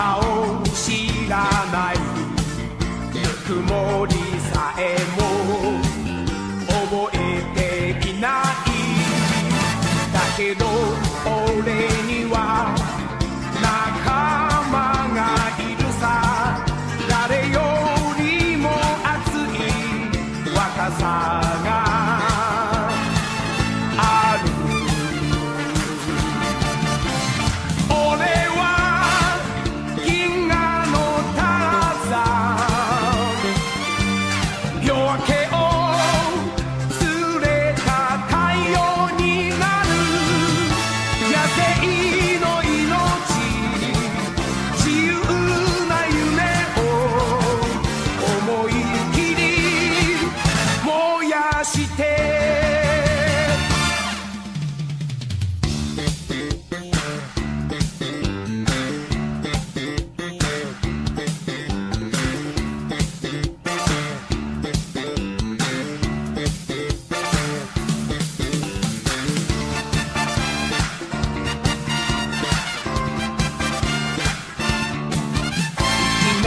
power.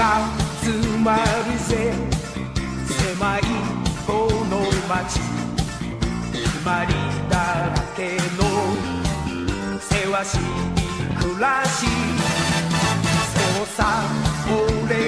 が詰まるぜ。狭いこの街。つまりだらけのせわしい暮らし。そうさ俺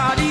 How